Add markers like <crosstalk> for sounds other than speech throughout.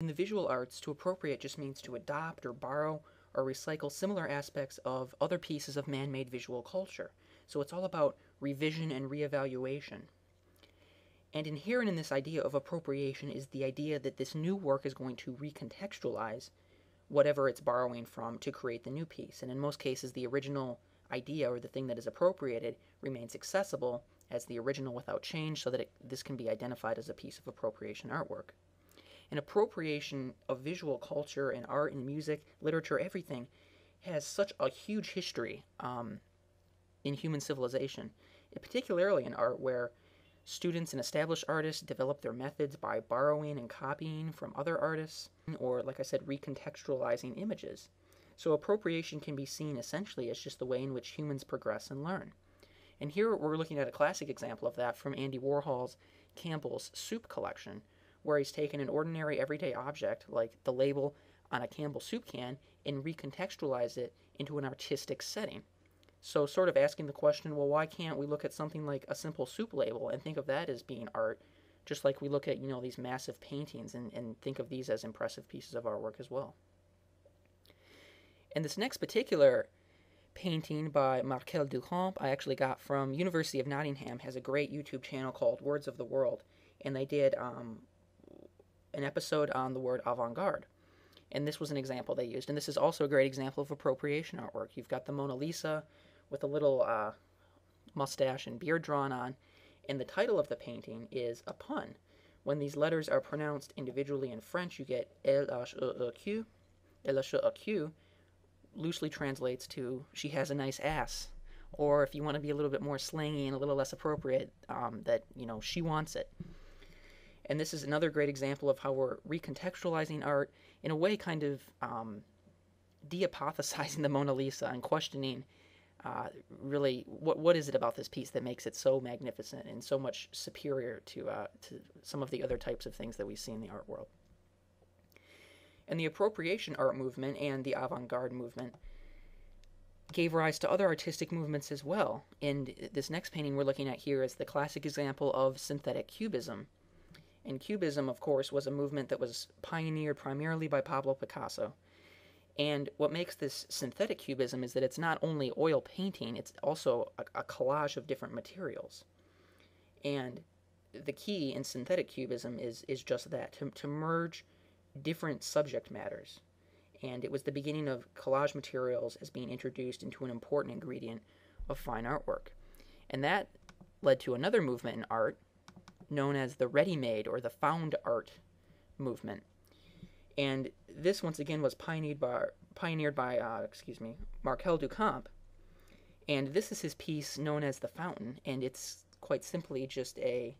In the visual arts, to appropriate just means to adopt or borrow or recycle similar aspects of other pieces of man made visual culture. So it's all about revision and reevaluation. And inherent in this idea of appropriation is the idea that this new work is going to recontextualize whatever it's borrowing from to create the new piece. And in most cases, the original idea or the thing that is appropriated remains accessible as the original without change so that it, this can be identified as a piece of appropriation artwork. An appropriation of visual culture and art and music, literature, everything has such a huge history um, in human civilization, particularly in art where Students and established artists develop their methods by borrowing and copying from other artists, or, like I said, recontextualizing images. So, appropriation can be seen essentially as just the way in which humans progress and learn. And here we're looking at a classic example of that from Andy Warhol's Campbell's Soup collection, where he's taken an ordinary everyday object, like the label on a Campbell soup can, and recontextualized it into an artistic setting. So, sort of asking the question, well, why can't we look at something like a simple soup label and think of that as being art, just like we look at, you know, these massive paintings and, and think of these as impressive pieces of artwork as well. And this next particular painting by Marcel Duchamp I actually got from University of Nottingham has a great YouTube channel called Words of the World, and they did um, an episode on the word avant-garde. And this was an example they used. And this is also a great example of appropriation artwork. You've got the Mona Lisa with a little uh, mustache and beard drawn on, and the title of the painting is a pun. When these letters are pronounced individually in French, you get L-H-E-Q. L-H-E-Q loosely translates to she has a nice ass. Or if you want to be a little bit more slangy and a little less appropriate, um, that, you know, she wants it. And this is another great example of how we're recontextualizing art in a way kind of um, deapothesizing <laughs> the Mona Lisa and questioning uh, really what what is it about this piece that makes it so magnificent and so much superior to uh, to some of the other types of things that we see in the art world. And the appropriation art movement and the avant-garde movement gave rise to other artistic movements as well. And this next painting we're looking at here is the classic example of synthetic cubism. And cubism, of course, was a movement that was pioneered primarily by Pablo Picasso and what makes this synthetic cubism is that it's not only oil painting, it's also a, a collage of different materials. And the key in synthetic cubism is, is just that to, to merge different subject matters. And it was the beginning of collage materials as being introduced into an important ingredient of fine artwork. And that led to another movement in art known as the ready made or the found art movement. And this once again was pioneered by pioneered by uh, excuse me Marcel Duchamp, and this is his piece known as the Fountain, and it's quite simply just a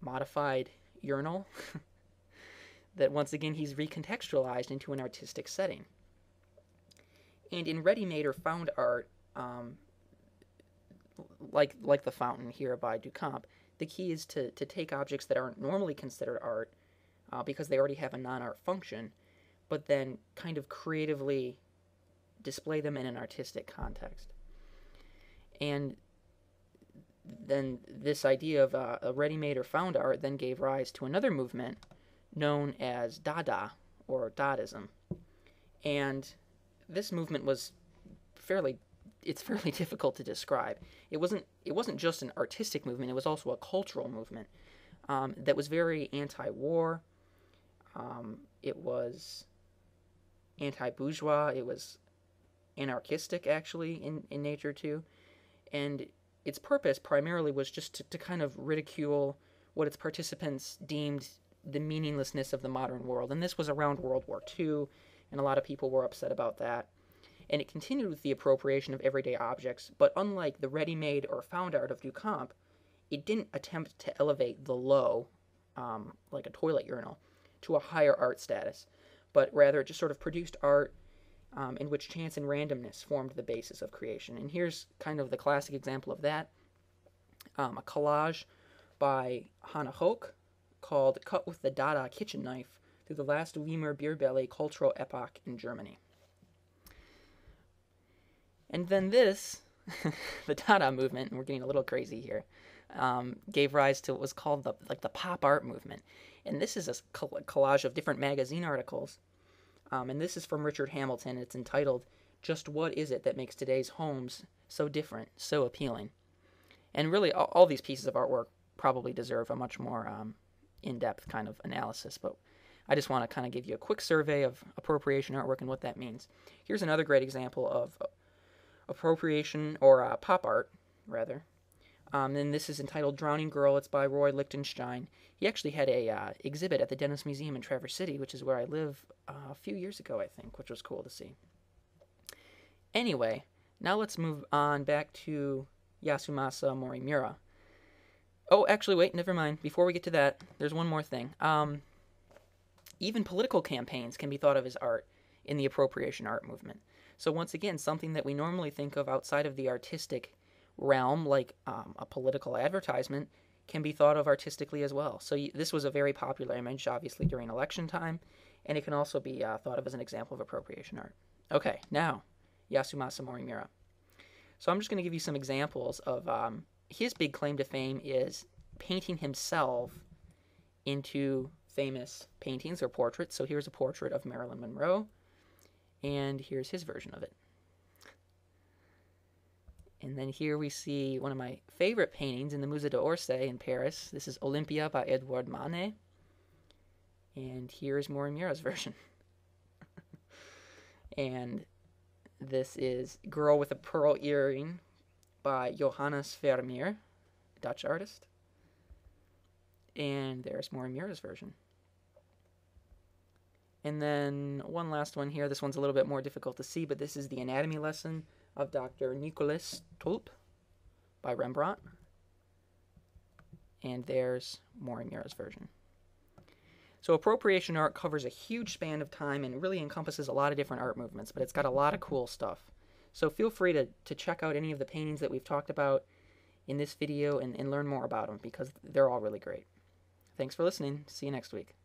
modified urinal <laughs> that once again he's recontextualized into an artistic setting. And in ready-made or found art, um, like like the fountain here by Duchamp, the key is to, to take objects that aren't normally considered art uh, because they already have a non-art function, but then kind of creatively display them in an artistic context. And then this idea of uh, a ready-made or found art then gave rise to another movement known as Dada or Dadaism. And this movement was fairly it's fairly <laughs> difficult to describe. It wasn't it wasn't just an artistic movement; it was also a cultural movement um, that was very anti-war. Um, it was anti-bourgeois. It was anarchistic, actually, in, in nature too, and its purpose primarily was just to, to kind of ridicule what its participants deemed the meaninglessness of the modern world. And this was around World War II, and a lot of people were upset about that. And it continued with the appropriation of everyday objects, but unlike the ready made or found art of Duchamp, it didn't attempt to elevate the low, um, like a toilet urinal, to a higher art status, but rather it just sort of produced art um, in which chance and randomness formed the basis of creation. And here's kind of the classic example of that um, a collage by Hannah Höch called Cut with the Dada Kitchen Knife through the last Weimar beer belly cultural epoch in Germany. And then this, <laughs> the Dada movement, and we're getting a little crazy here, um, gave rise to what was called the like the pop art movement, And this is a collage of different magazine articles. Um, and this is from Richard Hamilton. It's entitled, Just What Is It That Makes Today's Homes So Different, So Appealing? And really, all, all these pieces of artwork probably deserve a much more um, in depth kind of analysis, but I just want to kind of give you a quick survey of appropriation artwork and what that means. Here's another great example of appropriation or uh, pop art, rather. Um, and this is entitled Drowning Girl. It's by Roy Lichtenstein. He actually had a uh, exhibit at the Dennos Museum in Traverse City, which is where I live, uh, a few years ago, I think, which was cool to see. Anyway, now let's move on back to Yasumasa Morimura. Oh, actually, wait, never mind. Before we get to that, there's one more thing. Um, even political campaigns can be thought of as art in the appropriation art movement. So, once again, something that we normally think of outside of the artistic realm, like um, a political advertisement, can be thought of artistically as well. So, this was a very popular image, obviously, during election time, and it can also be uh, thought of as an example of appropriation art. Okay, now, Yasumasa Morimura. So, I'm just going to give you some examples of um, his big claim to fame is painting himself into famous paintings or portraits. So here's a portrait of Marilyn Monroe, and here's his version of it. And then here we see one of my favorite paintings in the Musée d'Orsay in Paris. This is Olympia by Edouard Manet. And here's Morimura's <laughs> version. and this is Girl with a Pearl Earring by Johannes Vermeer, Dutch artist. And there's Morimura's version. And then one last one here. This one's a little bit more difficult to see, but this is the anatomy lesson of Dr. Nicolas Tulp by Rembrandt. And there's Morimura's version. So appropriation art covers a huge span of time and really encompasses a lot of different art movements, but it's got a lot of cool stuff. So feel free to, to check out any of the paintings that we've talked about in this video and, and learn more about them because they're all really great. Thanks for listening. See you next week.